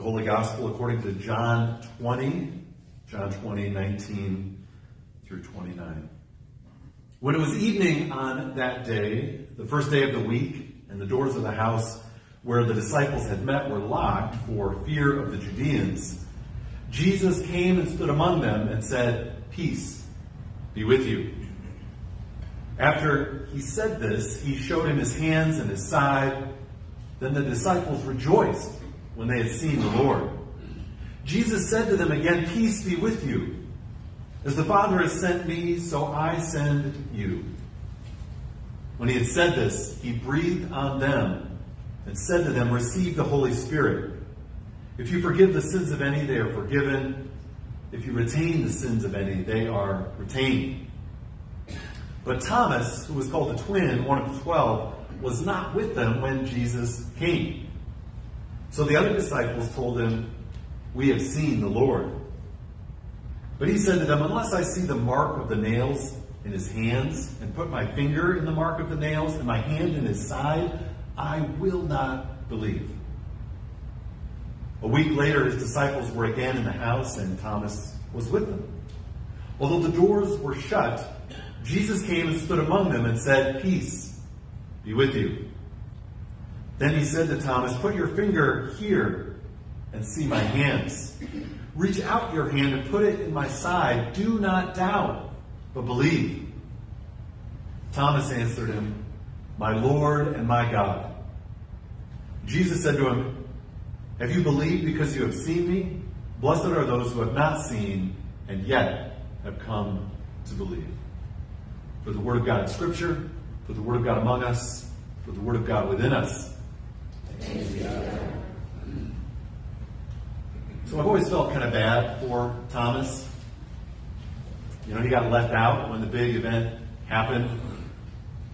The Holy Gospel according to John 20, John 20, 19 through 29. When it was evening on that day, the first day of the week, and the doors of the house where the disciples had met were locked for fear of the Judeans, Jesus came and stood among them and said, Peace be with you. After he said this, he showed him his hands and his side. Then the disciples rejoiced when they had seen the Lord. Jesus said to them again, Peace be with you. As the Father has sent me, so I send you. When he had said this, he breathed on them and said to them, Receive the Holy Spirit. If you forgive the sins of any, they are forgiven. If you retain the sins of any, they are retained. But Thomas, who was called the twin, one of the twelve, was not with them when Jesus came. So the other disciples told him, We have seen the Lord. But he said to them, Unless I see the mark of the nails in his hands, and put my finger in the mark of the nails, and my hand in his side, I will not believe. A week later, his disciples were again in the house, and Thomas was with them. Although the doors were shut, Jesus came and stood among them and said, Peace be with you. Then he said to Thomas, Put your finger here and see my hands. Reach out your hand and put it in my side. Do not doubt, but believe. Thomas answered him, My Lord and my God. Jesus said to him, Have you believed because you have seen me? Blessed are those who have not seen and yet have come to believe. For the Word of God in Scripture, for the Word of God among us, for the Word of God within us. So I've always felt kind of bad for Thomas. You know, he got left out when the big event happened.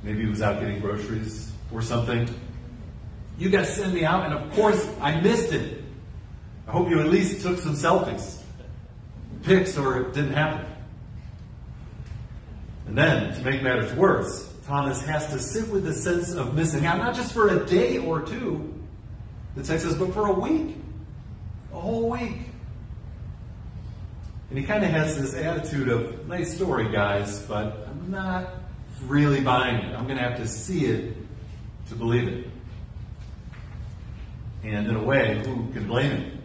Maybe he was out getting groceries or something. You guys send me out, and of course, I missed it. I hope you at least took some selfies, pics, or it didn't happen. And then, to make matters worse, Thomas has to sit with the sense of missing out, not just for a day or two, the text says, but for a week, a whole week. And he kind of has this attitude of, nice story, guys, but I'm not really buying it. I'm going to have to see it to believe it. And in a way, who can blame him?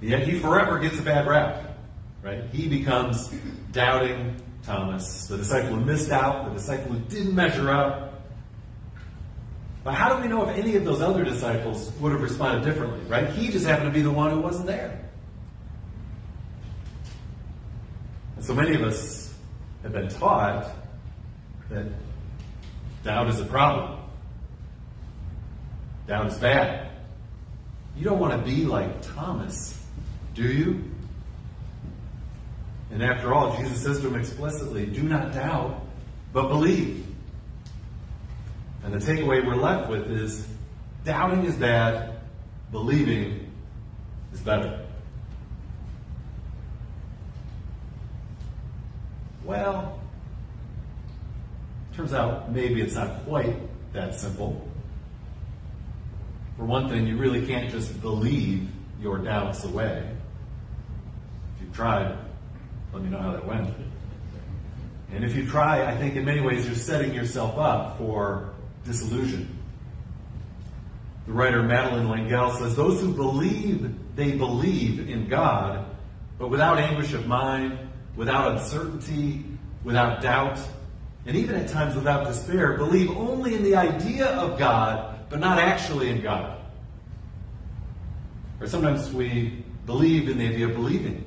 Yet he forever gets a bad rap, right? He becomes doubting Thomas, the disciple who missed out, the disciple who didn't measure up. But how do we know if any of those other disciples would have responded differently, right? He just happened to be the one who wasn't there. And so many of us have been taught that doubt is a problem. Doubt is bad. You don't want to be like Thomas, do you? And after all, Jesus says to him explicitly, do not doubt, but believe. And the takeaway we're left with is doubting is bad, believing is better. Well, turns out maybe it's not quite that simple. For one thing, you really can't just believe your doubts away. If you've tried, let me know how that went. And if you try, I think in many ways you're setting yourself up for disillusion. The writer Madeleine L'Engle says, Those who believe they believe in God, but without anguish of mind, without uncertainty, without doubt, and even at times without despair, believe only in the idea of God, but not actually in God. Or sometimes we believe in the idea of believing.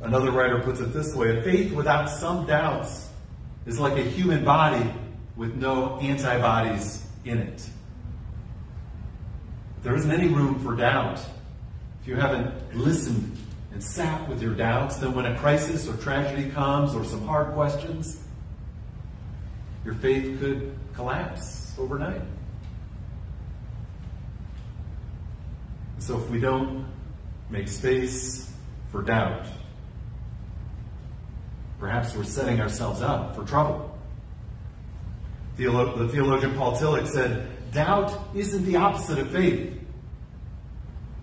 Another writer puts it this way a faith without some doubts is like a human body with no antibodies in it. There isn't any room for doubt. If you haven't listened and sat with your doubts, then when a crisis or tragedy comes or some hard questions, your faith could collapse overnight. So if we don't make space for doubt, perhaps we're setting ourselves up for trouble. The theologian Paul Tillich said, Doubt isn't the opposite of faith,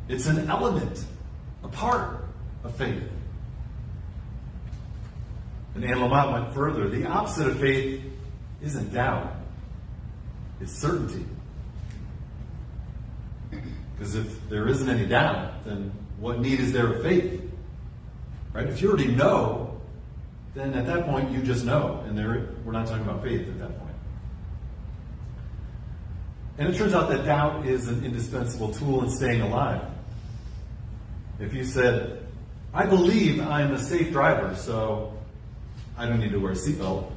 It's an element, a part of faith. And Anne Lamott went further. The opposite of faith isn't doubt, it's certainty. Because if there isn't any doubt, then what need is there of faith? Right? If you already know, then at that point you just know. And there, we're not talking about faith at that point. And it turns out that doubt is an indispensable tool in staying alive. If you said, I believe I'm a safe driver, so I don't need to wear a seatbelt,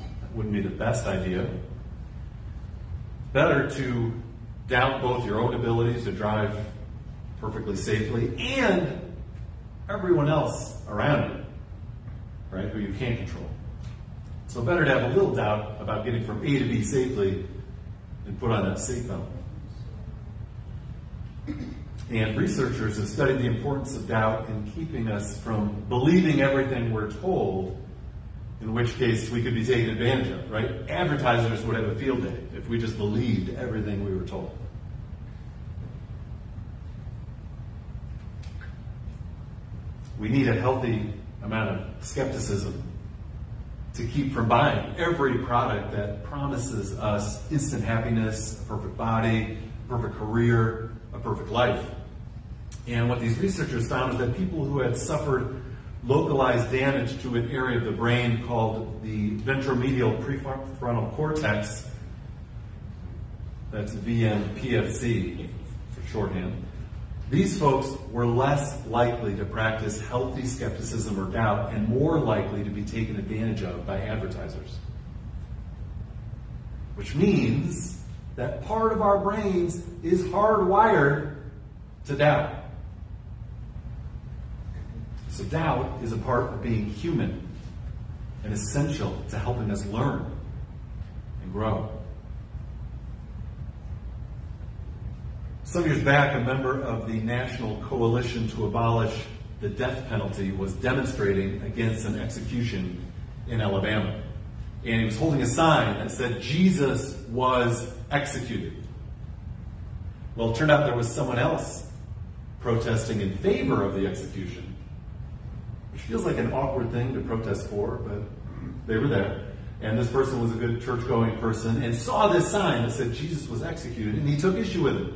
that wouldn't be the best idea. Better to doubt both your own abilities to drive perfectly safely and everyone else around you, right, who you can't control. So better to have a little doubt about getting from A to B safely and put on that seatbelt. And researchers have studied the importance of doubt in keeping us from believing everything we're told, in which case we could be taken advantage of, right? Advertisers would have a field day if we just believed everything we were told. We need a healthy amount of skepticism to keep from buying every product that promises us instant happiness, a perfect body, a perfect career, a perfect life. And what these researchers found is that people who had suffered localized damage to an area of the brain called the ventromedial prefrontal cortex, that's VMPFC for shorthand, these folks were less likely to practice healthy skepticism or doubt and more likely to be taken advantage of by advertisers. Which means that part of our brains is hardwired to doubt. So, doubt is a part of being human and essential to helping us learn and grow. Some years back, a member of the National Coalition to Abolish the Death Penalty was demonstrating against an execution in Alabama. And he was holding a sign that said, Jesus was executed. Well, it turned out there was someone else protesting in favor of the execution, which feels like an awkward thing to protest for, but they were there. And this person was a good church going person and saw this sign that said Jesus was executed, and he took issue with it.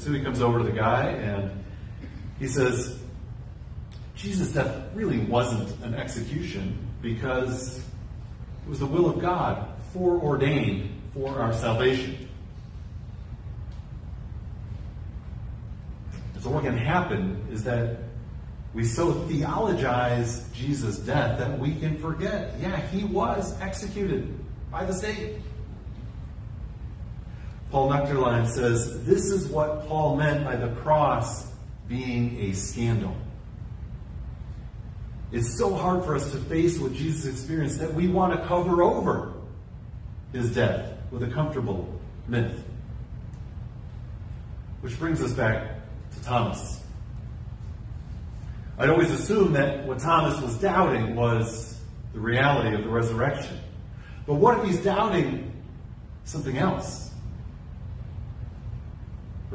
He comes over to the guy and he says, Jesus' death really wasn't an execution because it was the will of God foreordained for our salvation. so what can happen is that we so theologize Jesus' death that we can forget, yeah, he was executed by the state. Paul Nuechterlein says this is what Paul meant by the cross being a scandal. It's so hard for us to face what Jesus experienced that we want to cover over his death with a comfortable myth. Which brings us back to Thomas. I'd always assumed that what Thomas was doubting was the reality of the resurrection. But what if he's doubting something else?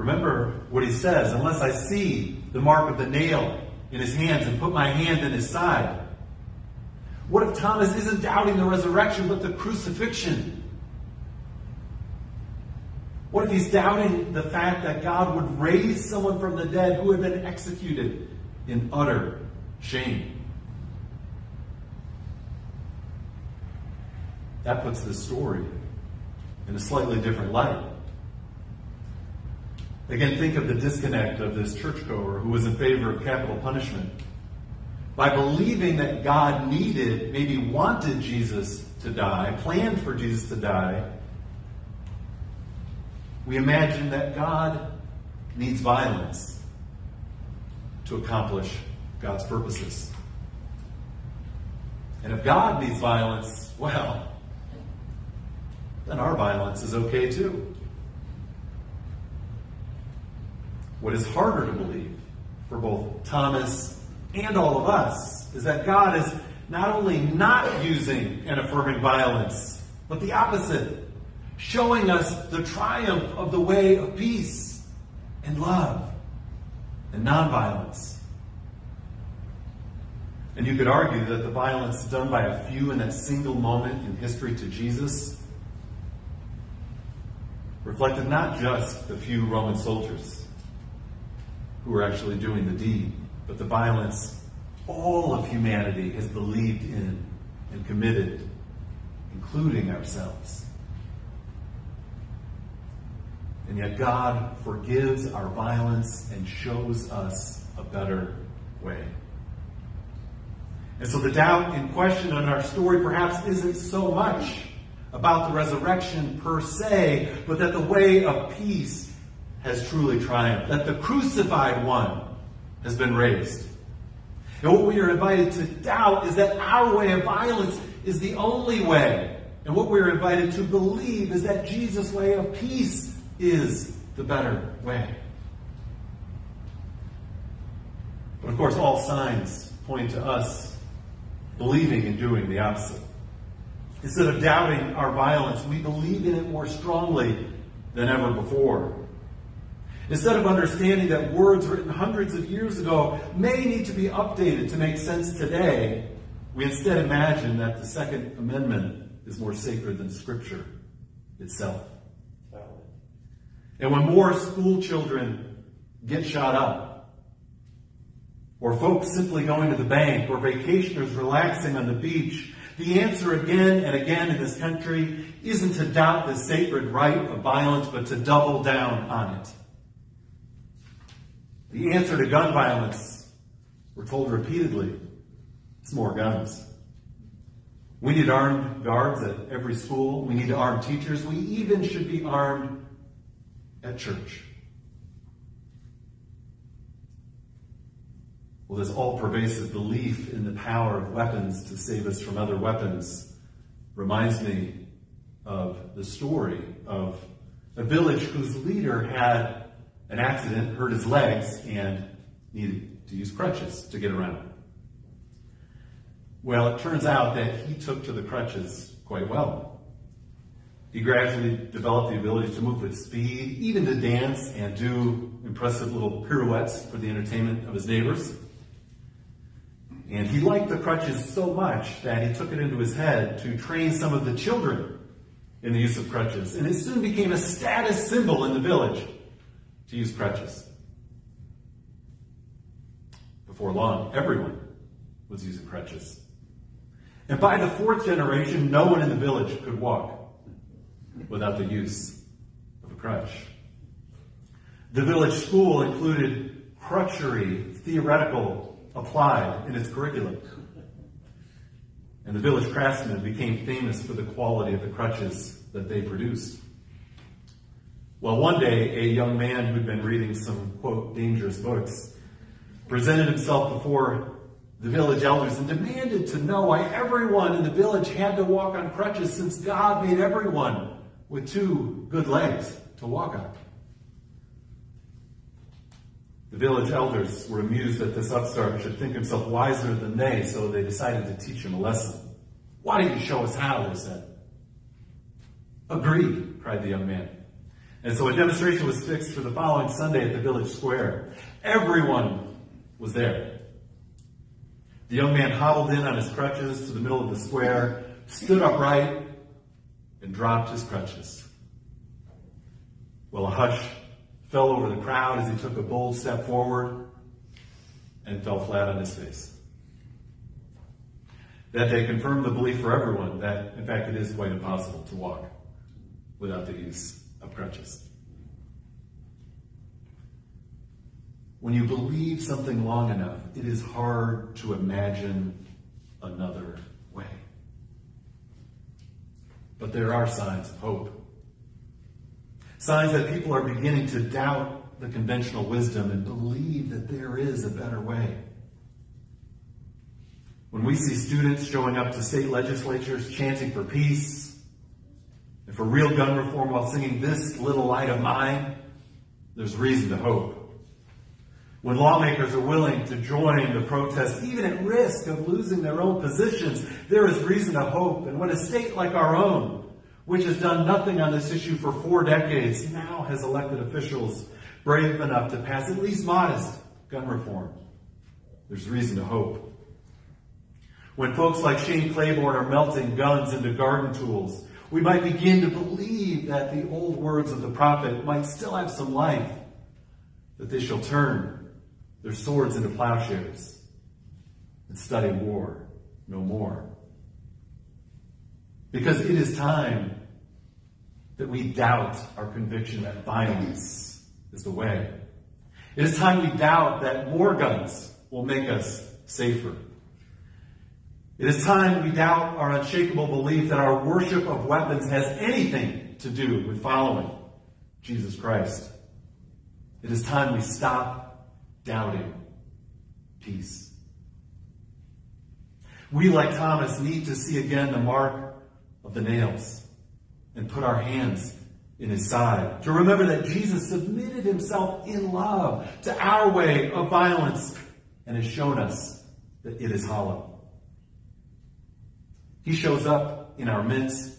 Remember what he says unless I see the mark of the nail in his hands and put my hand in his side. What if Thomas isn't doubting the resurrection but the crucifixion? What if he's doubting the fact that God would raise someone from the dead who had been executed in utter shame? That puts this story in a slightly different light. Again, think of the disconnect of this churchgoer who was in favor of capital punishment. By believing that God needed, maybe wanted Jesus to die, planned for Jesus to die, we imagine that God needs violence to accomplish God's purposes. And if God needs violence, well, then our violence is okay too. What is harder to believe for both Thomas and all of us is that God is not only not using and affirming violence, but the opposite. showing us the triumph of the way of peace and love and nonviolence. And you could argue that the violence done by a few in that single moment in history to Jesus reflected not just the few Roman soldiers who are actually doing the deed, but the violence all of humanity has believed in and committed, including ourselves. And yet God forgives our violence and shows us a better way. And so the doubt in question in our story perhaps isn't so much about the resurrection per se, but that the way of peace has truly triumphed, that the crucified one has been raised. And what we are invited to doubt is that our way of violence is the only way. And what we are invited to believe is that Jesus' way of peace is the better way. But of course, all signs point to us believing and doing the opposite. Instead of doubting our violence, we believe in it more strongly than ever before. Instead of understanding that words written hundreds of years ago may need to be updated to make sense today, we instead imagine that the Second Amendment is more sacred than Scripture itself. And when more school children get shot up, or folks simply going to the bank, or vacationers relaxing on the beach, the answer again and again in this country isn't to doubt the sacred right of violence, but to double down on it. The answer to gun violence, we're told repeatedly, is more guns. We need armed guards at every school. We need armed teachers. We even should be armed at church. Well, this all pervasive belief in the power of weapons to save us from other weapons reminds me of the story of a village whose leader had an accident, hurt his legs, and needed to use crutches to get around. Well, it turns out that he took to the crutches quite well. He gradually developed the ability to move with speed, even to dance and do impressive little pirouettes for the entertainment of his neighbors. And he liked the crutches so much that he took it into his head to train some of the children in the use of crutches. And it soon became a status symbol in the village to use crutches. Before long, everyone was using crutches. And by the fourth generation, no one in the village could walk without the use of a crutch. The village school included crutchery, theoretical, applied in its curriculum. And the village craftsmen became famous for the quality of the crutches that they produced. Well, one day, a young man who'd been reading some, quote, dangerous books presented himself before the village elders and demanded to know why everyone in the village had to walk on crutches since God made everyone with two good legs to walk on. The village elders were amused that this upstart should think himself wiser than they, so they decided to teach him a lesson. Why don't you show us how? They said. Agreed, cried the young man. And so a demonstration was fixed for the following Sunday at the village square. Everyone was there. The young man hobbled in on his crutches to the middle of the square, stood upright, and dropped his crutches. Well, a hush fell over the crowd as he took a bold step forward and fell flat on his face. That day confirmed the belief for everyone that, in fact, it is quite impossible to walk without the use of crutches. When you believe something long enough, it is hard to imagine another way. But there are signs of hope. Signs that people are beginning to doubt the conventional wisdom and believe that there is a better way. When we see students showing up to state legislatures chanting for peace, for real gun reform while singing This Little Light of Mine, there's reason to hope. When lawmakers are willing to join the protest, even at risk of losing their own positions, there is reason to hope. And when a state like our own which has done nothing on this issue for four decades, now has elected officials brave enough to pass at least modest gun reform. There's reason to hope. When folks like Shane Claiborne are melting guns into garden tools, we might begin to believe that the old words of the prophet might still have some life, that they shall turn their swords into plowshares and study war no more. Because it is time that we doubt our conviction that violence is the way. It is time we doubt that more guns will make us safer. It is time we doubt our unshakable belief that our worship of weapons has anything to do with following Jesus Christ. It is time we stop doubting peace. We, like Thomas, need to see again the mark of the nails and put our hands in his side. To remember that Jesus submitted himself in love to our way of violence and has shown us that it is hollow. He shows up in our midst,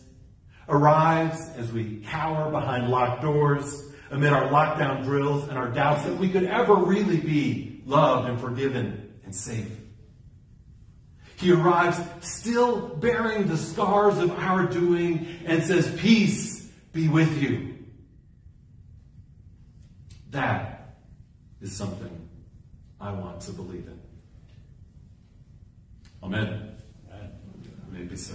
arrives as we cower behind locked doors, amid our lockdown drills and our doubts that we could ever really be loved and forgiven and safe. He arrives still bearing the scars of our doing and says, Peace be with you. That is something I want to believe in. Amen. Maybe so.